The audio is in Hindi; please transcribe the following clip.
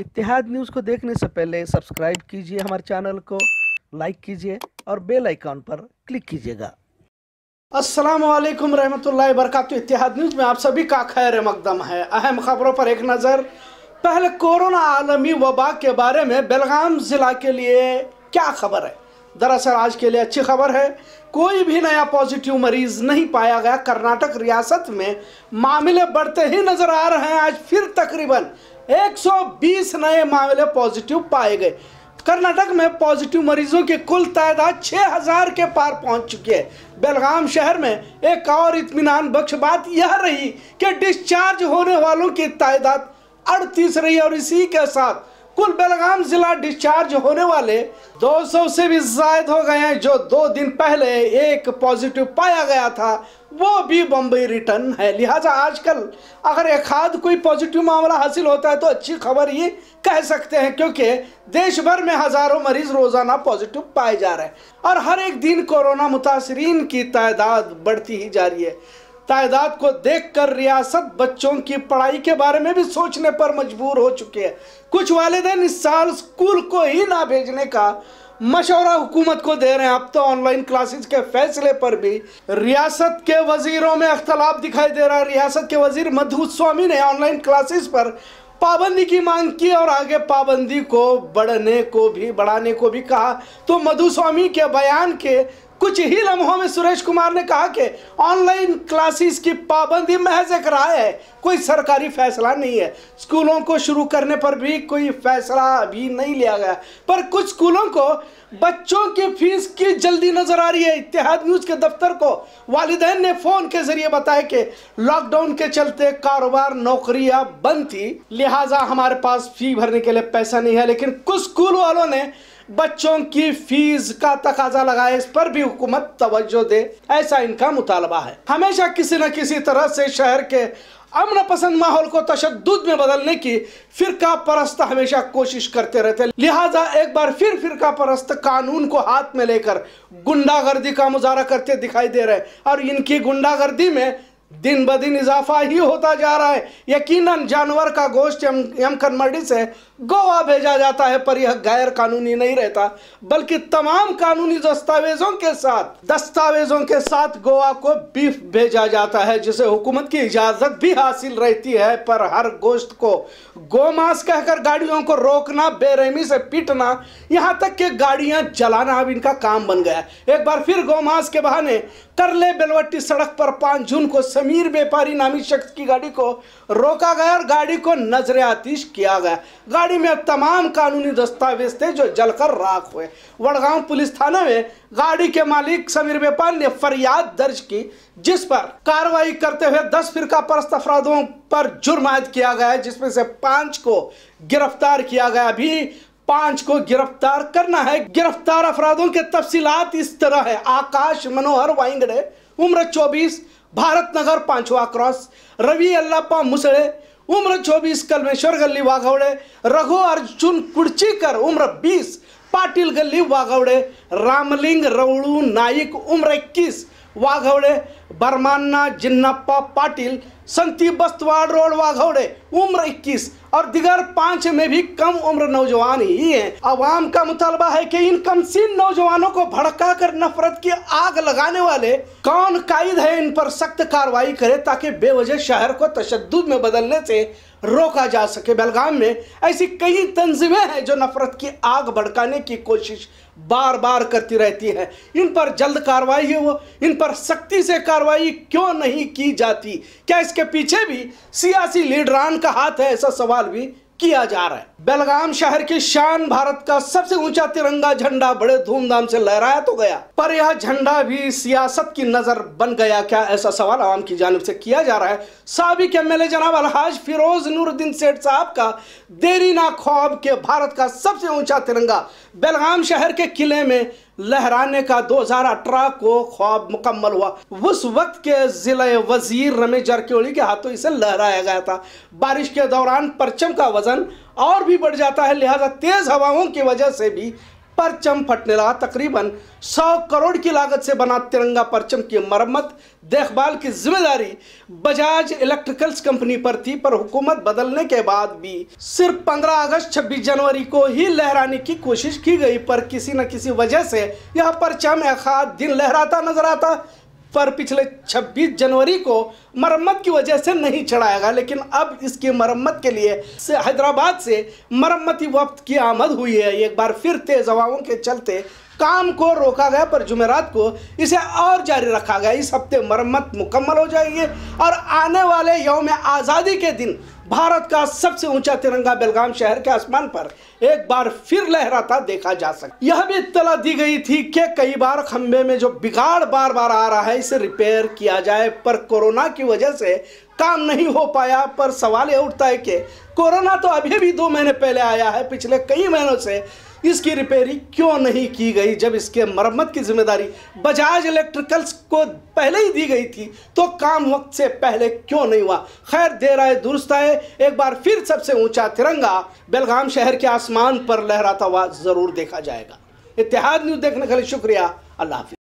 इतिहाद न्यूज़ को देखने से पहले सब्सक्राइब कीजिए हमारे चैनल को, लाइक कीजिए और बेल आइकॉन पर क्लिक कीजिएगा। वालेकुम रहमतुल्लाहि वबरकातुहू। इतिहाद न्यूज़ में आप सभी का खैर मकदम है। अहम खबरों पर एक नज़र। पहले कोरोना आलमी वबा के बारे में बेलगाम ज़िला के लिए क्या खबर है? दरअसल आज के लिए अच्छी खबर है। कोई भी नया पॉजिटिव मरीज़ नहीं पाया गया। कर्नाटक रियासत में मामले बढ़ते ही नज़र आ रहे हैं। आज फिर तकरीबन 120 नए मामले पॉजिटिव पाए गए। कर्नाटक में पॉजिटिव मरीजों की कुल तादाद 6000 के पार पहुँच चुकी है। बेलगाम शहर में एक और इतमान बख्श बात यह रही कि डिस्चार्ज होने वालों की तादाद अड़तीस रही और इसी के साथ कुल बेलगाम जिला डिस्चार्ज होने वाले 200 से भी जायद हो गए हैं, जो दो दिन पहले एक पॉजिटिव पाया गया था, वो भी बम्बई रिटर्न है। लिहाजा आजकल अगर एक हाथ कोई पॉजिटिव मामला हासिल होता है तो अच्छी खबर ये कह सकते हैं, क्योंकि देश भर में हज़ारों मरीज़ रोज़ाना पॉजिटिव पाए जा रहे हैं। और हर एक दिन कोरोना मुतासरीन की तादाद बढ़ती ही जा रही है। तादाद को देखकर रियासत बच्चों की पढ़ाई के बारे में भी सोचने पर मजबूर हो चुके हैं। कुछ वालदेन इस साल स्कूल को ही ना भेजने का मशवरा हुकूमत को दे रहे हैं। अब तो ऑनलाइन क्लासेस के फैसले पर भी रियासत के वजीरों में अख्तलाफ दिखाई दे रहा है। रियासत के वज़ीर मधु स्वामी ने ऑनलाइन क्लासेस पर पाबंदी की मांग की और आगे पाबंदी को बढ़ने को भी बढ़ाने को भी कहा। तो मधु स्वामी के बयान के कुछ ही लम्हों में सुरेश कुमार ने कहा कि ऑनलाइन क्लासेस की पाबंदी महज एक राय है। कोई सरकारी फैसला नहीं है। स्कूलों को शुरू करने पर भी कोई फैसला अभी नहीं लिया गया। पर कुछ स्कूलों को बच्चों की फ़ीस की जल्दी नज़र आ रही है। इतिहाद न्यूज़ के दफ्तर को वालिदैन ने फ़ोन के ज़रिए बताया कि लॉकडाउन के चलते कारोबार, नौकरियाँ बंद थी। लिहाजा हमारे पास फ़ी भरने के लिए पैसा नहीं है, लेकिन कुछ स्कूल वालों ने बच्चों की फ़ीस का तकाजा लगाए, इस पर भी हुकूमत तवज्जो दे, ऐसा इनका मुतालबा है। हमेशा किसी न किसी तरह से शहर के अमन पसंद माहौल को तशद में बदलने की फिरका परस्त हमेशा कोशिश करते रहते लिहाजा एक बार फिर फिरका परस्त कानून को हाथ में लेकर गुंडागर्दी का मुजाहरा करते दिखाई दे रहे और इनकी गुंडागर्दी में दिन ब दिन इजाफा ही होता जा रहा है। यकीनन जानवर का गोश्त यम यमकन मंडी से गोवा भेजा जाता है, पर यह गैर कानूनी नहीं रहता, बल्कि तमाम कानूनी दस्तावेजों के साथ, दस्तावेजों के साथ गोवा को बीफ भेजा जाता है, जिसे हुकूमत की इजाज़त भी हासिल रहती है, पर हर गोश्त को गोमांस कहकर गाड़ियों को रोकना, बेरहमी से पीटना, यहाँ तक कि गाड़ियाँ जलाना अब इनका काम बन गया एक बार फिर गोमांस के बहाने करले बेलवट्टी सड़क पर पाँच जून को समीर व्यापारी नामी शख्स की गाड़ी को रोका गया और गाड़ी को नज़र आतिश किया गया। गाड़ी में तमाम कानूनी दस्तावेज़ थे जो जलकर राख हुए। वड़गांव पुलिस थाने में गाड़ी के मालिक समीर व्यापारी ने फरियाद दर्ज की, जिस पर कार्रवाई करते हुए दस फिरका परस्त अफराधों पर जुर्म आयद किया गया है, जिसमें से पाँच को गिरफ़्तार किया गया। अभी पाँच को गिरफ़्तार करना है। गिरफ़्तार अफराधों के तफसीलात इस तरह है। आकाश मनोहर वाइंगड़े, उम्र 24 भारत नगर, पांचवा क्रॉस। रवि अल्लापा मुसड़े उम्र 24 कलमेश्वर गली वाघवड़े, रघु अर्जुन कुर्चीकर उम्र 20 पाटिल गली वाघवड़े, रामलिंग रवड़ू नाइक उम्र 21 वाघवड़े बरमान्ना जिन्नप्पा पाटिल, संती बस्तवाड़, रोड वाघौड़े उम्र 21 और दिगर पाँच में भी कम उम्र नौजवान ही हैं. अवाम का मुतालबा है कि इन कमसीन नौजवानों को भड़का कर नफरत की आग लगाने वाले कौन कायद है इन पर सख्त कार्रवाई करे ताकि बेवजह शहर को तशद में बदलने से रोका जा सके। बेलगाम में ऐसी कई तंजीमें हैं जो नफरत की आग भड़काने की कोशिश बार बार करती रहती है। इन पर जल्द कार्रवाई हो, इन पर सख्ती से कार्रवाई क्यों नहीं की जाती? क्या इसके पीछे भी सियासी लीडरान का हाथ है? ऐसा सवाल भी किया जा रहा है। बेलगाम शहर की शान भारत का सबसे ऊँचा तिरंगा झंडा बड़े धूमधाम से लहराया तो गया। पर यह झंडा भी सियासत की नज़र बन गया। क्या ऐसा सवाल आवाम की जानब से किया जा रहा है? सबक एम एल जनाब अलहाज फिरोज नूरुद्दीन सेठ साहब का देरी ना ख्वाब के भारत का सबसे ऊँचा तिरंगा। बेलगाम शहर के किले में लहराने का 2018 को ख्वाब मुकम्मल हुआ। उस वक्त के ज़िले वज़ीर रमेश जरक्योली के हाथों इसे लहराया गया था। बारिश के दौरान परचम का वज़न और भी बढ़ जाता है, लिहाजा तेज हवाओं की वजह से भी परचम फटने लगा तकरीबन 100 करोड़ की लागत से बना तिरंगा परचम की मरम्मत। देखभाल की ज़िम्मेदारी बजाज इलेक्ट्रिकल्स कंपनी पर थी, पर हुकूमत बदलने के बाद भी सिर्फ़ 15 अगस्त 26 जनवरी को ही लहराने की कोशिश की गई, पर किसी न किसी वजह से यह परचम एक दिन लहराता नज़र आता। पर पिछले 26 जनवरी को मरम्मत की वजह से नहीं चढ़ाया गया लेकिन अब इसकी मरम्मत के लिए से हैदराबाद से मरम्मती वक्त की आमद हुई है। एक बार फिर तेज हवाओं के चलते काम को रोका गया, पर जुमेरात को इसे और जारी रखा गया। इस हफ़्ते मरम्मत मुकम्मल हो जाएगी और आने वाले यौम आज़ादी के दिन भारत का सबसे ऊँचा तिरंगा बेलगाम शहर के आसमान पर एक बार फिर लहराता देखा जा सकता यह भी इतला दी गई थी कि कई बार खंबे में जो बिगाड़ बार बार आ रहा है, इसे रिपेयर किया जाए, पर कोरोना की वजह से काम नहीं हो पाया। पर सवाल यह उठता है कि कोरोना तो अभी भी दो महीने पहले आया है, पिछले कई महीनों से इसकी रिपेयरिंग क्यों नहीं की गई? जब इसके मरम्मत की ज़िम्मेदारी बजाज इलेक्ट्रिकल्स को पहले ही दी गई थी तो काम वक्त से पहले क्यों नहीं हुआ? खैर, देर आए, दुरुस्त आए, एक बार फिर सबसे ऊँचा तिरंगा बेलगाम शहर के आसमान पर लहराता हुआ ज़रूर देखा जाएगा। इतिहाद न्यूज़ देखने के लिए शुक्रिया। अल्लाह हाफिज।